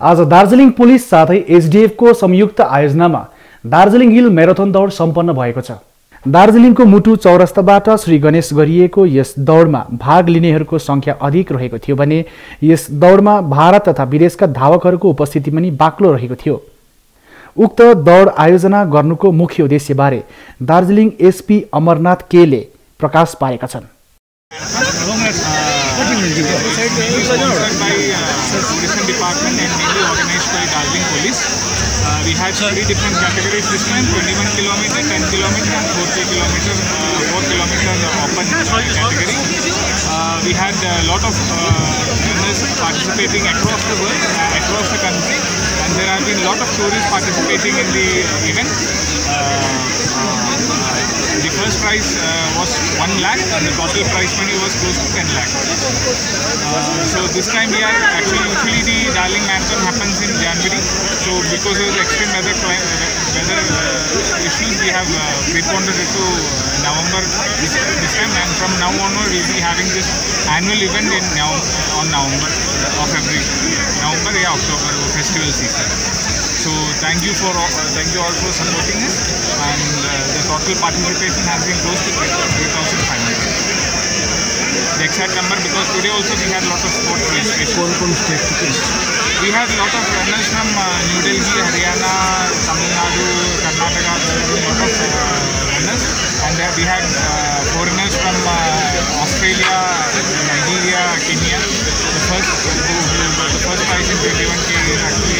आज दार्जिलिङ पुलिस साथै एसडिएफको संयुक्त आयोजनामा दार्जिलिङ हिल म्याराथन दौड सम्पन्न भएको छ। दार्जिलिङको मुटु चौरस्ताबाट श्री गणेश गरिएको यस दौडमा भाग लिनेहरूको सङ्ख्या अधिक रहेको थियो भने यस दौडमा भारत तथा विदेशका धावकहरूको उपस्थिति पनि बाक्लो रहेको थियो। उक्त दौड आयोजना गर्नुको मुख्य उद्देश्यबारे दार्जिलिङ एसपी अमरनाथ केले प्रकाश पारेका छन्। By uh, tourism department and mainly organized by Darjeeling Police. Uh, we had three different categories this time: 21 kilometer, 10 kilometer, and 40 kilometer, uh, 4 kilometer open category. Uh, we had a lot of uh, runners participating across the world, uh, across the country, and there have been a lot of tourists participating in the event. Uh, uh, first prize uh, was 1 lakh and the total prize money was close to 10 lakh. Uh, so this time we are actually usually the Darling Marathon happens in January. So because of the extreme weather, weather uh, issues, we have uh, preponed it to uh, November this, this time and from now onward we'll be having this annual event in now on November of every November, yeah, October festival season. So thank you for uh, thank you all for supporting us and uh, the total participation has been close to 3,500. The exact number because today also we had a lot of sports registration. We had a lot of runners from uh, New Delhi, Haryana, Tamil Nadu, Karnataka, there were a lot of uh, runners and uh, we had uh, foreigners from Australia, Nigeria, Kenya. The first, who, who got the first prize in 21k is actually